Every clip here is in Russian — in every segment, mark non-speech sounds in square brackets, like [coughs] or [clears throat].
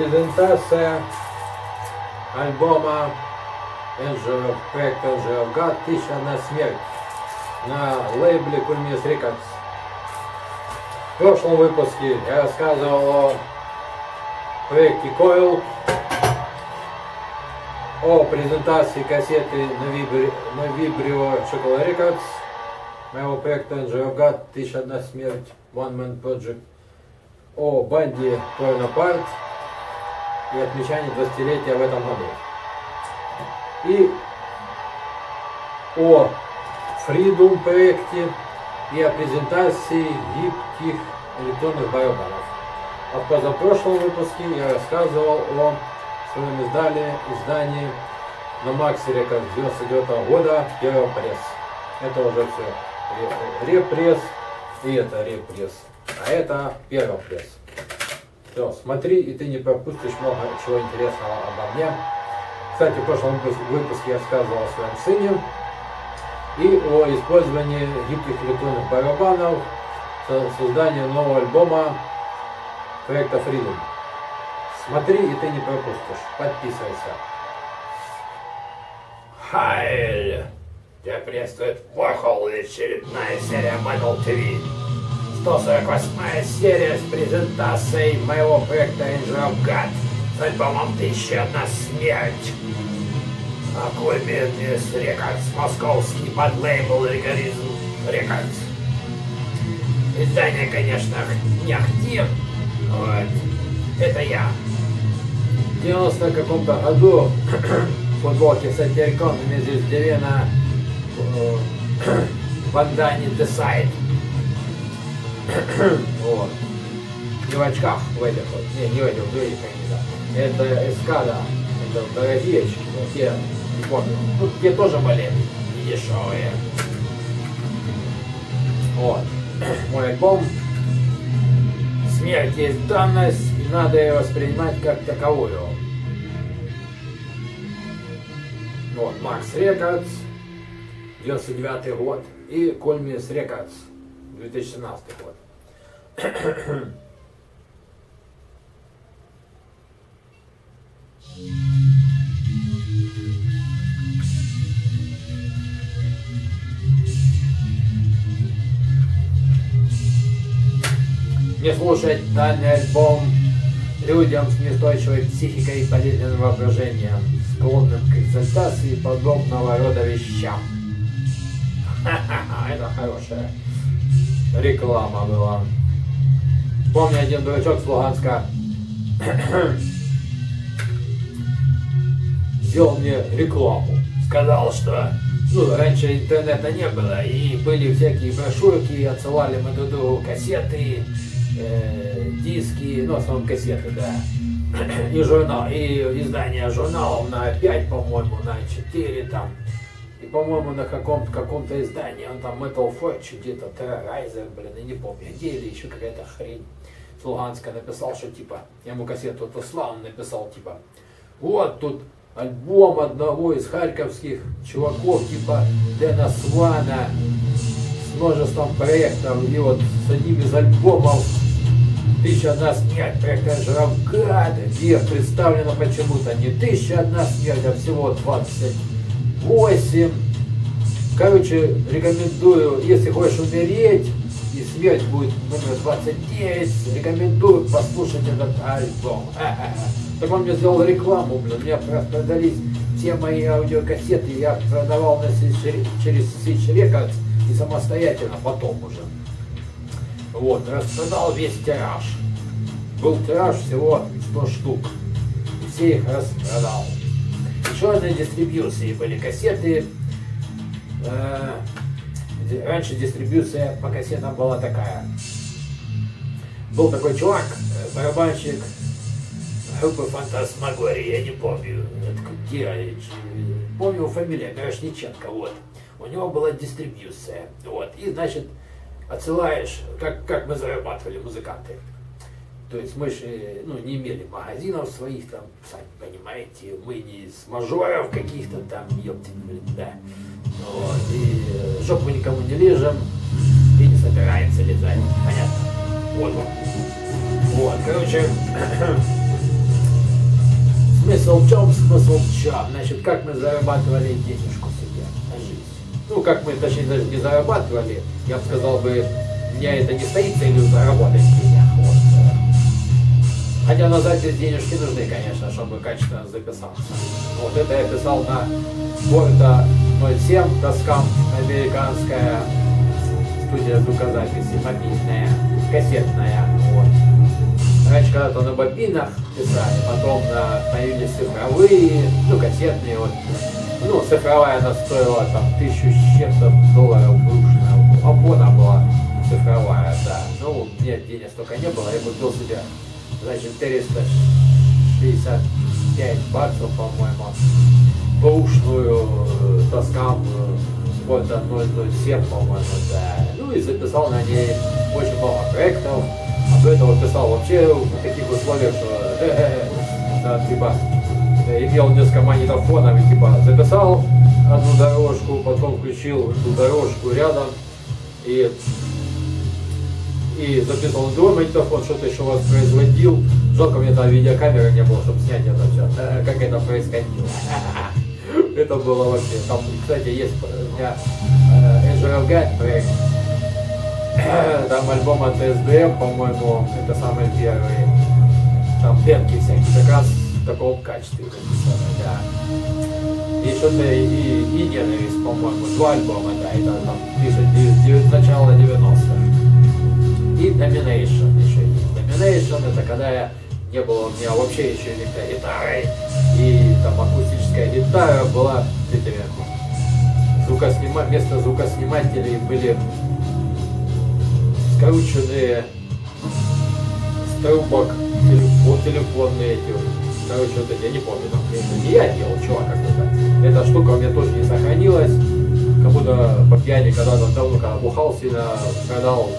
презентация альбома NGO, проекта NGO God «Тысяча на смерть» на лейбле Кульмис Records. В прошлом выпуске я рассказывал о проекте Coil, о презентации кассеты на, Vibri, на Vibrio Chocolate Records, моего проекта NGO God «Тысяча одна смерть» One Man Project, о банде Torn Apart и отмечании 20-летия в этом году. И о Freedom проекте и о презентации гибких электронных барабанов. А в позапрошлом выпуске я рассказывал о своем издании, издании на Максе Рекорд 99 -го года первого пресс. Это уже все репресс, и это репресс. А это первый пресс. Все, смотри, и ты не пропустишь много чего интересного обо мне. Кстати, в прошлом выпуске я рассказывал о своем сыне и о использовании гибких электронных барабанов создании нового альбома проекта Freedom. Смотри, и ты не пропустишь. Подписывайся. Хайль! Тебя приветствует Warhol и очередная серия Metal TV. 148 серия с презентацией моего проекта Angel of God с альбомом «Тысяча одна смерть». Акульмин из Рекордс, московский подлейбл Ригоризм Рекордс. Издание, конечно, не ахти, вот. Это я. В 90 каком-то году [clears throat] футболке с антииконами здесь Девена Бандани [clears throat] Десайд. [coughs] вот. Не в очках в этих вот. Не, не в этих, в других да. Это эскада. Это дорогие очки, но те, не помню. Ну, те тоже были дешевые. Вот. [coughs] Мой альбом «Смерть есть данность, и надо ее воспринимать как таковую». Вот, Max Records, 99 год, и Culminis Records, 2017 год. Не слушать данный альбом людям с неустойчивой психикой и болезненным воображением, склонным к экзальтации подобного рода вещам. [laughs] Ха-ха-ха, это хорошая реклама была. Помню, один дурачок с Луганска сделал мне рекламу. Сказал, что ну, раньше интернета не было, и были всякие брошюрки, отсылали мы друг другу кассеты, э, диски, ну, в основном кассеты, да. И журнал, и издание журналов на 5, по-моему, на 4 там. И, по-моему, на каком-то каком издании, он там Metal Forge, где-то Terrorizer, блин, я не помню, где, или еще какая-то хрень с написал, что типа, я ему кассету отослал, он написал, типа, вот тут альбом одного из харьковских чуваков, типа Дэна Свана, с множеством проектов, и вот с одним из альбомов. «Тысяча одна смерть» проекта Жравгада, где представлено почему-то не «Тысяча одна смерть», а всего 28. Короче, рекомендую, если хочешь умереть, и смерть будет номер 29, рекомендую послушать этот альбом. [laughs] Так он мне сделал рекламу, блин, меня продались все мои аудиокассеты, я продавал на через Switch Records и самостоятельно потом уже. Вот, распродал весь тираж. Был тираж всего 100 штук. И все их распродал. Еще одной дистрибьюции были кассеты. Э, раньше дистрибьюция по кассетам была такая. Был такой чувак, э, барабанщик группы Фантасмагория, я не помню, где, помню фамилия Мирошниченко, вот. У него была дистрибьюция, вот. И, значит, отсылаешь, как, как мы зарабатывали музыканты. То есть мы же ну, не имели магазинов своих, там, сами понимаете, мы не с мажоров каких-то там, ёпты, блин, да. Вот, и жопу никому не лежим и не собираемся лизать, понятно? воду. Вот, короче, [coughs] смысл в чем, смысл в чем? Значит, как мы зарабатывали денежку себе на жизнь. Ну, как мы, точнее, даже не зарабатывали, я бы сказал бы, меня это не стоит целью заработать денег. Хотя на запись денежки нужны, конечно, чтобы качественно записался. Вот это я писал на Порта 07, доскам американская студия звукозаписи, мобильная, кассетная. Вот. Раньше когда-то на бобинах писали, потом на, появились цифровые, ну, кассетные. Вот. Ну, цифровая она стоила там тысячу с чем-то долларов бывшая. Опона была цифровая, да. Ну, нет, денег столько не было, я купил себе, значит, 365 баксов, по-моему, бэушную доскам вот 007, по-моему, да. Ну и записал на ней очень много проектов. Об этом писал вообще в таких условиях, что [laughs] да, типа имел несколько магнитофонов и типа записал одну дорожку, потом включил эту дорожку рядом и и записывал другой магнитофон, что-то еще воспроизводил. Жалко, мне там видеокамеры не было, чтобы снять это все, как это происходило. [laughs] Это было вообще. Там, кстати, есть у меня Angel of проект. [coughs] Там альбом от SDM, по-моему, это самый первый. Там демки всякие, как раз в таком качестве да. И что-то и, и ненависть, по-моему, два альбома, да, это там пишет начало 90-х. И Domination еще есть. Domination это когда я не было у меня вообще еще электрогитары, и там акустическая гитара была этими звукоснима... вместо звукоснимателей были скрученные с трубок телефон, телефонные эти короче, вот эти, я не помню, там, не я делал, чувак какой-то. Эта штука у меня тоже не сохранилась. Как будто по пьяни когда-то давно, когда бухал сильно, продал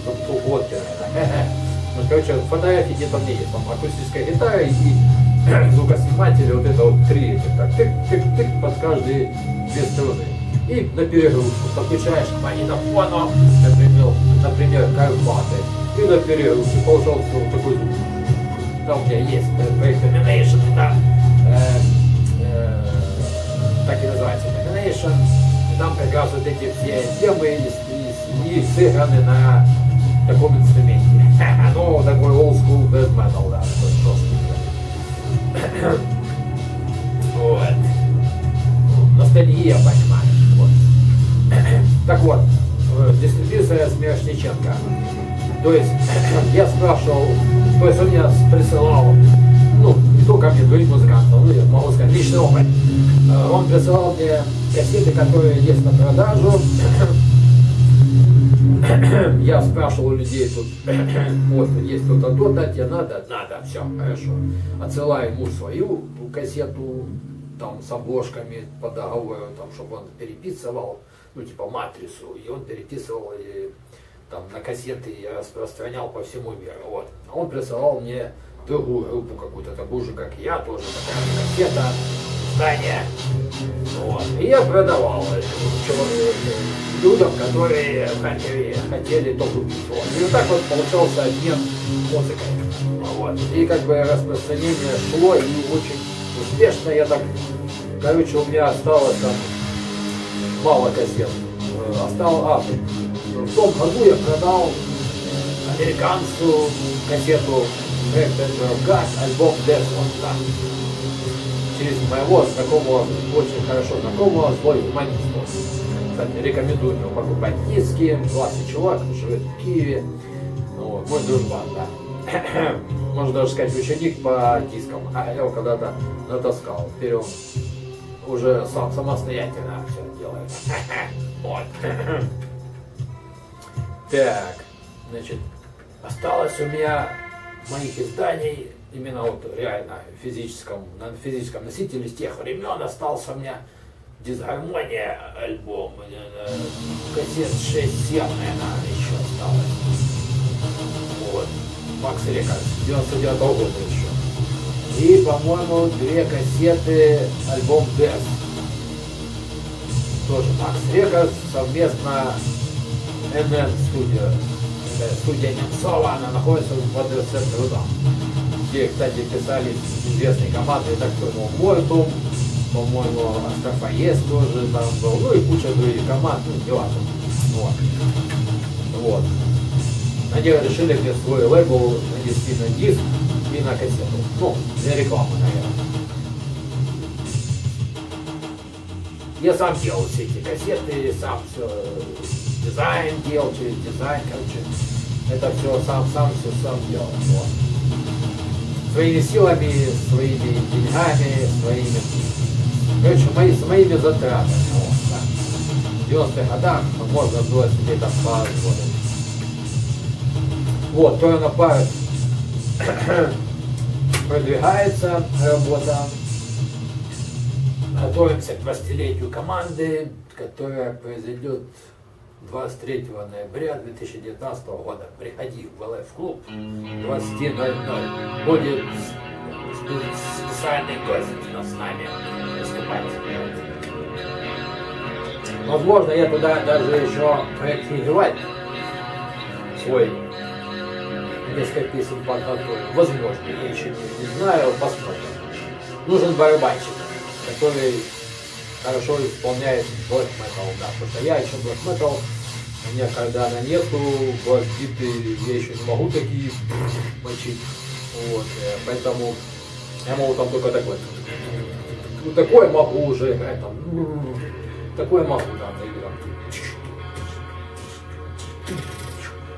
водки, наверное. Ну, короче, фотографии где-то мне есть, там акустическая гитара и [clears throat] звукосниматели, вот это вот три, так, тык-тык-тык под каждые две струны. И на перегрузку подключаешь к магнитофону, например, например, карпаты, и на перегрузку получался вот такой звук. Там у меня есть проект Domination, да, э, э, так и называется Domination, там как раз вот эти все темы и, и, и сыграны на таком инструменте. [laughs] Ну, такой old school death metal, да, такой жесткий. Вот. [clears throat] Ностальгия, понимаешь. Вот. [clears throat] Так вот, дистрибьюция Смершниченко. То есть, [clears throat] я спрашивал, то есть он меня присылал, не только мне, другим музыкантам, ну, я могу сказать, личный опыт. Э, он присылал мне кассеты, которые есть на продажу, [coughs] я спрашивал людей тут, [coughs] вот есть кто-то то-то, тебе надо? Надо, все, хорошо. Отсылаю ему свою кассету, там, с обложками по договору, там, чтобы он переписывал, ну, типа, матрицу, и он переписывал, и там, на кассеты я распространял по всему миру, вот. А он присылал мне другую группу какую-то, такую же, как я, тоже такая кассета, здание. Вот. И я продавал людям, которые хотели, хотели то купить. Вот. И вот так вот получался обмен музыкой. Вот. И как бы распространение шло и очень успешно. Я так, короче, у меня осталось там мало кассет. Э, осталось, а, в том году я продал американцу кассету Red Газ, альбом Death on Time через моего знакомого, очень хорошо знакомого, злой гуманист. Кстати, рекомендую ему покупать диски, классный чувак, живет в Киеве. Вот, мой дружбан, да. [clears throat] Можно даже сказать, ученик по дискам. А я его когда-то натаскал. Теперь он уже сам самостоятельно все делает. [laughs] Вот. [clears throat] Так, значит, осталось у меня моих изданий именно вот реально физическом, на физическом носителе с тех времен остался у меня дисгармония альбом, э, кассет 6-7, наверное, еще осталось. Вот. Max Records, 99 -го года еще. И, по-моему, две кассеты альбом Death. Тоже Max Records, совместно NN Studio. Такая студия Немцова, она находится в АДС труда, где, кстати, писали известные команды, так понял, Mortem, по-моему, Astrofaes тоже там был, ну и куча других команд, ну, не важно. Вот. Вот. Они решили мне свой лейбл нанести на диск и на кассету. Ну, для рекламы, наверное. Я сам делал все эти кассеты, сам все дизайн делал, через дизайн, короче. Это все сам, сам все сам делал. Вот. Своими силами, своими деньгами, своими, короче, мои, с моими затратами. Вот, да. В 90-х годах можно было себе там позволить. Вот, то на парк [coughs] продвигается работа. Готовимся к 20-летию команды, которая произойдет 23 ноября 2019 года. Приходи в ЛФ клуб 20.00. Будет специальный гость с нами выступать. Возможно, я туда даже еще проект Фигевать свой несколько песен подготовил. Возможно, я еще не, не знаю, посмотрим. Нужен барабанщик, который хорошо исполняет black metal, да, потому что я еще black metal, у меня когда она нету, бас-биты я еще не могу такие мочить, вот, э, поэтому я могу там только такой, ну такое могу уже играть, там, такое могу, да, наиграть.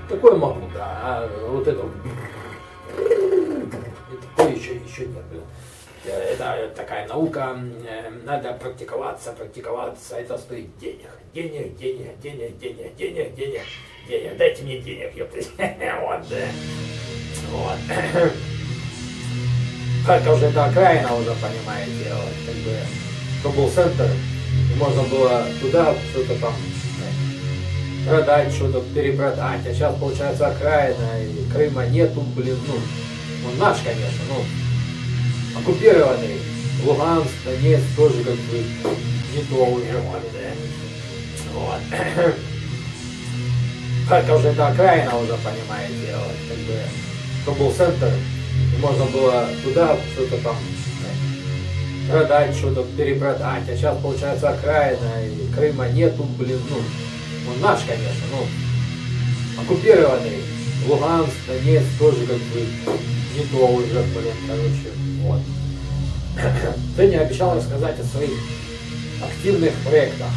Такое могу, да. А вот это... Это еще, еще нет. Это такая наука, надо практиковаться, практиковаться, это стоит денег. Денег, денег, денег, денег, денег, денег, денег. Дайте мне денег, ёпты. [laughs] Вот, да. Вот. [coughs] Харьков уже это окраина уже, понимаете, вот, как бы, то был центр, можно было туда что-то там продать что-то, перепродать. А сейчас получается окраина, и Крыма нету, блин, ну, он наш, конечно, ну, оккупированный. Луганск, Донецк тоже как бы не то [coughs] уже. Вот. Харьков же это окраина уже, понимаете, вот, как бы, то был центр, и можно было туда что-то там продать, что-то перепродать. А сейчас получается окраина, и Крыма нету, блин, ну, он наш, конечно, но оккупированный. Луганск, Донецк тоже как бы не то уже, блин, короче, вот. [clears throat] Женя обещал рассказать о своих активных проектах.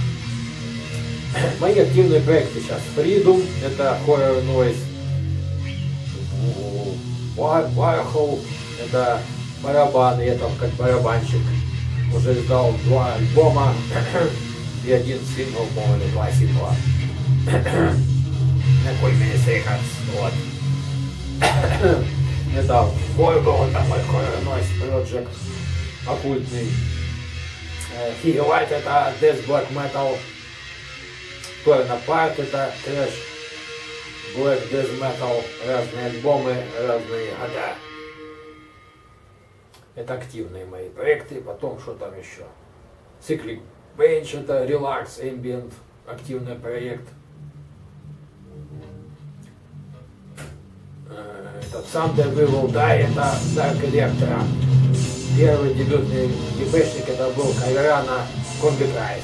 [clears throat] Мои активные проекты сейчас. Freedom, это Horror Noise. Warhol, это барабаны, я там как барабанщик. Уже издал два альбома [clears throat] и один сингл, по-моему, два сингла. Какой Минисейхас, вот. [coughs] Это бой был такой Noise Project, оккультный. Хигевать это Death Black Metal. Торна Парк это трэш. Black Death Metal, разные альбомы, разные года. Это активные мои проекты. Потом что там еще? Cyclic Bench это Relax Ambient, активный проект. Сандер вывел, да, это Dark Electra. Первый дебютный ебэшник это был Кайрана Комбитрайс.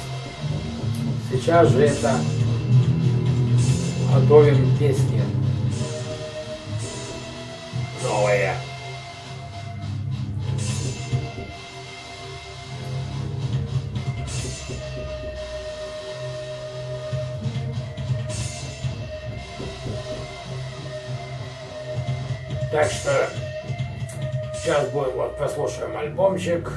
Сейчас же это готовим песни новые. Так что сейчас будем вот послушаем альбомчик.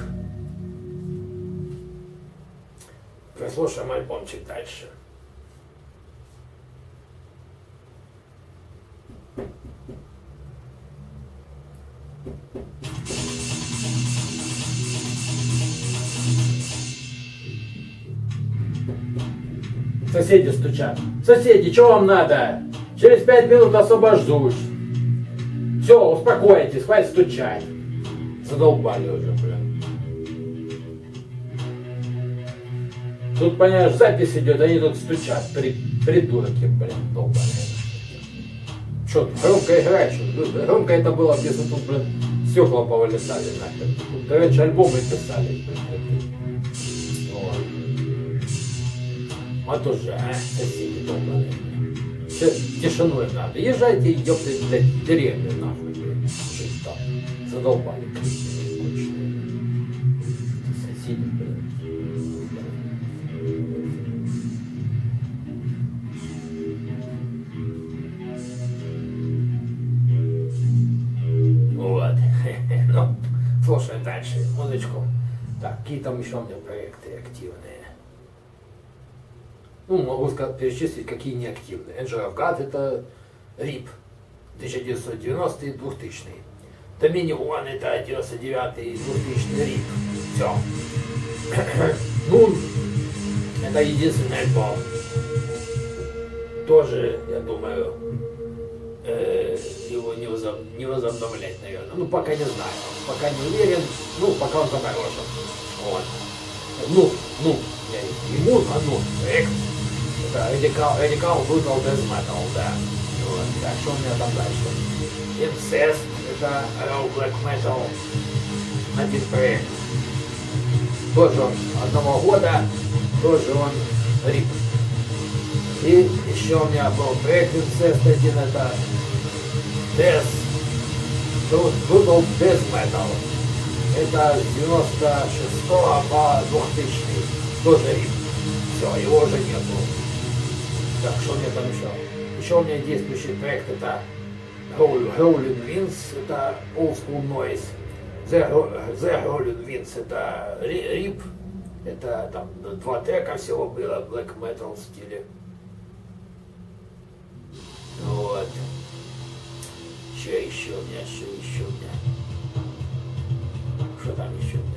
Послушаем альбомчик дальше. Соседи стучат. Соседи, что вам надо? Через пять минут освобождусь. Все, успокойтесь, хватит стучать. Задолбали уже, блин. Тут, понимаешь, запись идет, они тут стучат. При, придурки, блин, долбаные. Что, громко играть, что? Громко это было, если тут, блин, стекла повылетали нахер. Тут раньше альбомы писали, блин. Вот. А то же, а, соседи долбаные. Тишину им надо. Езжайте, ёпты, блядь, в деревню нахуй, блядь. Задолбали, конченые. Соседи, блядь. Вот. [laughs] Ну, слушаем дальше музычку. Так, какие там еще у меня проекты активные? Ну, могу сказать, перечислить, какие неактивные. Angel of God это RIP 1990 2000 Dominion это 99 2000 RIP. Все. ну, это единственный альбом. Тоже, я думаю, э, его не, возоб- не возобновлять, наверное. Ну, пока не знаю. Пока не уверен. Ну, пока он заморожен. Вот. Ну, ну, я не ему, а ну, проект. Это Radical, Radical Brutal Death Metal, да. Вот. Так, что у меня там дальше? Incest, это Raw Black Metal. Один проект. Тоже он одного года, тоже он рип. И еще у меня был проект Incest один, это Death, Brut- Brutal Death Metal. Это с 96 по 2000 тоже рип. Все, его уже нету. Так, что у меня там еще? Еще у меня действующий проект, это Howling Winds, это Old School Noise. The, The Howling Winds, это рип, это там два трека всего было, Black Metal в стиле. Вот. Что еще у меня, что еще у меня? Что там еще у меня?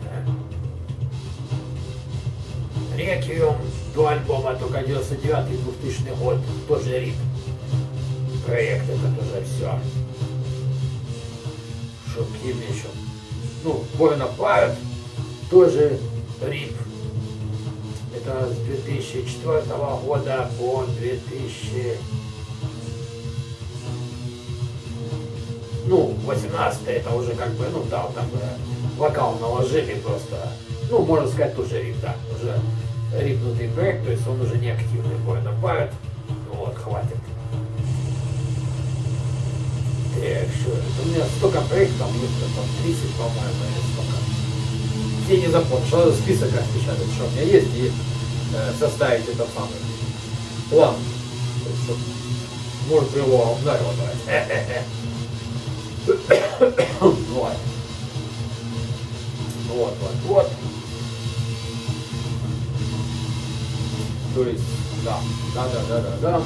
Реквием, два альбома, только 99 и 2000 год, тоже рип. Проект, это тоже все. Мне еще? Ну, Bonaparte, тоже рип. Это с 2004 года по 2000... Ну, 18 это уже как бы, ну да, там э, вокал наложили просто. Ну, можно сказать, тоже рип, да. Уже рипнутый проект, то есть он уже не активный Bonaparte. Вот, хватит. Так, что это? У меня столько проектов, ну, там 30, по-моему, или сколько. Все не запомнил, что за список распечатать, что у меня есть, и э, составить это самое. План. Есть, Может его обнародовать. [coughs] [coughs] Вот. Вот, вот, вот. То есть, да, да, да, да, да, да.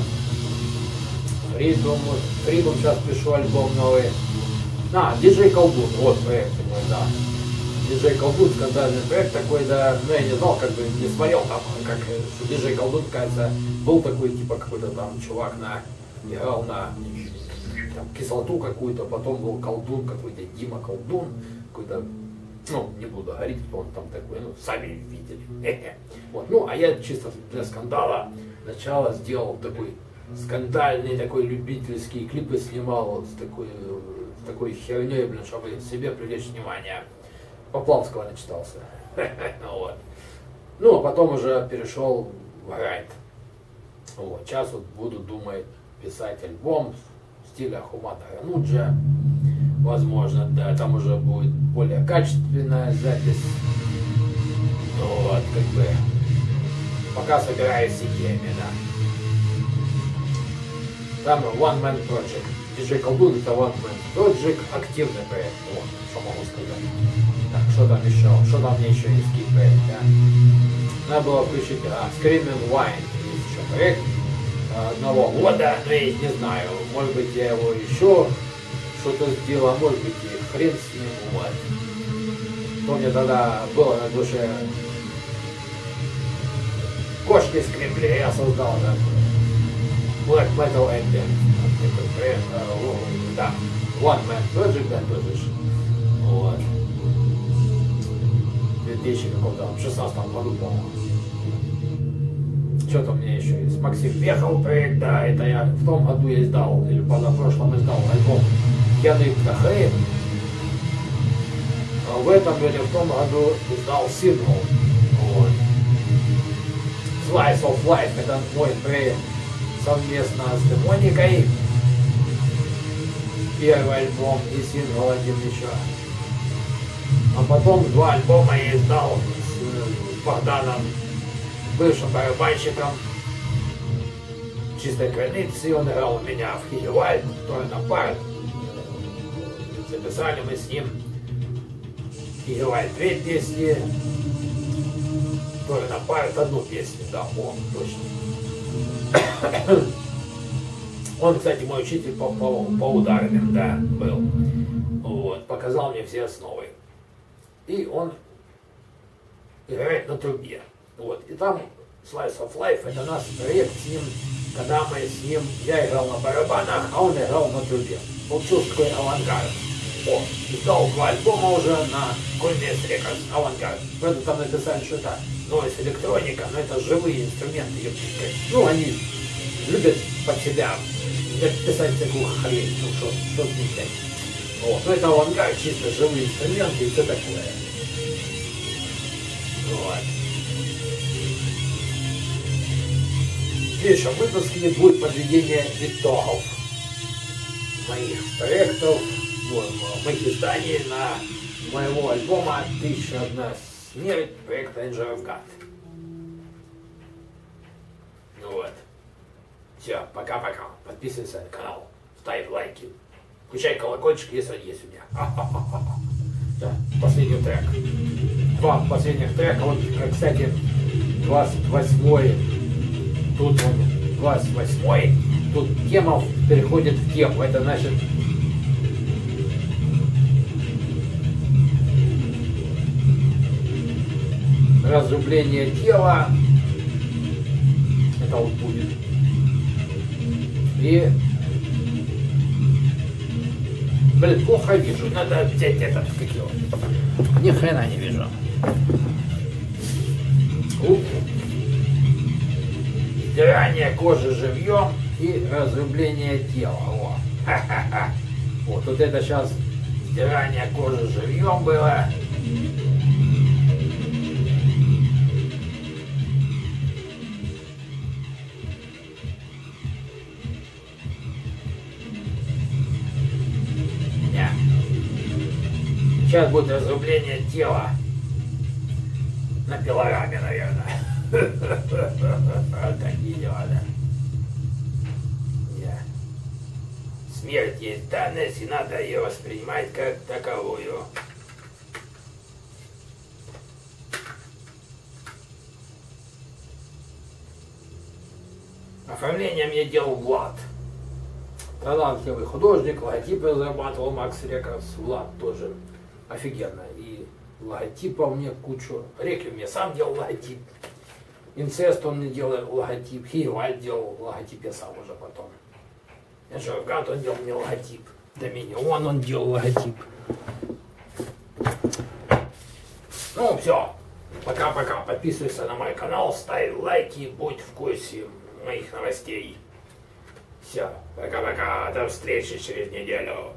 Вот, Фридом сейчас пришел альбом новый. А, диджей Колдун, вот проект мой, да. Диджей Колдун, скандальный проект такой, да, ну я не знал, как бы не смотрел там, как что диджей Колдун, кажется, был такой, типа, какой-то там чувак на, играл на там, кислоту какую-то, потом был колдун какой-то, Дима Колдун, какой-то, ну, не буду говорить, кто он там такой, ну, сами видели. Вот, ну, а я чисто для скандала сначала сделал такой скандальный, такой любительский клипы снимал с такой, с такой херней, блин, чтобы себе привлечь внимание. Поплавского начитался. Вот. Ну, а потом уже перешел в грайнд. Вот. Сейчас вот буду думать писать альбом в стиле Ахумата Рануджа. Возможно, да, там уже будет более качественная запись. Вот, как бы, пока собираюсь с идеями, да. Там One Man Project. DJ Колдун это One Man Project, активный проект. Вот, что могу сказать. Так, что там еще? Что там мне еще есть какие проекты? а? Надо было включить а, Screaming Wine. Есть еще проект а, одного года, но я не знаю. Может быть, я его еще что-то сделал, а может быть, и хрен с ним. То мне тогда было на душе кошки скребли, я создал такой. Black Metal Ambient. Да. One Man Project, да, тоже. Вот. В 2000 каком-то, 16 году, по-моему. Что-то у меня еще есть. Максим Вехов проект, да, это я в том году я издал, или позапрошлом издал альбом Яны Птахаев. А в этом или в том году издал сингл. Вот. Slice of Life, это мой проект совместно с Демоникой. Первый альбом и сингл один еще. А потом два альбома я издал с Богданом, бывшим барабанщиком чистой границы. Он играл у меня в Хигевальд, тоже на парт. Записали мы с ним Хигевальд две песни, тоже на парт одну песню, да, о, точно. [coughs] Он, кстати, мой учитель по, по, по ударным, да, был. Вот, показал мне все основы. И он играет на трубе. Вот. И там Slice of Life, это наш проект с ним, когда мы с ним, я играл на барабанах, а он играл на трубе. Получился такой авангард. О, два альбома уже на Coinbase Records, авангард. Правда, там написали, что это новость электроника, но это живые инструменты. ёпта. Ну, они любят под себя писать такую хрень, ну что, что писать. Вот. Ну, это авангард, чисто живые инструменты и все такое. Вот. В следующем выпуске будет подведение итогов моих проектов, моих изданий на моего альбома «Тысяча одна смерть» проекта Angel God. Ну вот. Все, пока-пока. Подписывайся на канал, ставь лайки, включай колокольчик, если он есть у меня. [laughs] Да, последний трек. Два последних трека, вот, кстати, 28 тут он, 28 тут тема переходит в тему, это значит разрубление тела, это вот будет. И Блин, плохо вижу. Надо взять этот, как его. Ни хрена не вижу. Сдирание кожи живьем и разрубление тела. О. [laughs] Вот, вот это сейчас сдирание кожи живьем было. Сейчас будет разрубление тела на пилораме, наверное. [laughs] Такие дела, да. Смерть есть данность, и надо ее воспринимать как таковую. Оформлением я делал Влад. Талантливый художник, логотипы разрабатывал Макс Рекордс. Влад тоже офигенно. И логотипов мне кучу. Реквием я сам делал логотип. Инцест он мне делал логотип. Хиваль делал логотип я сам уже потом. Я же Гат он делал мне логотип. Доминион он делал логотип. Ну все. Пока-пока. Подписывайся на мой канал, ставь лайки, будь в курсе моих новостей. Все, пока-пока, до встречи через неделю.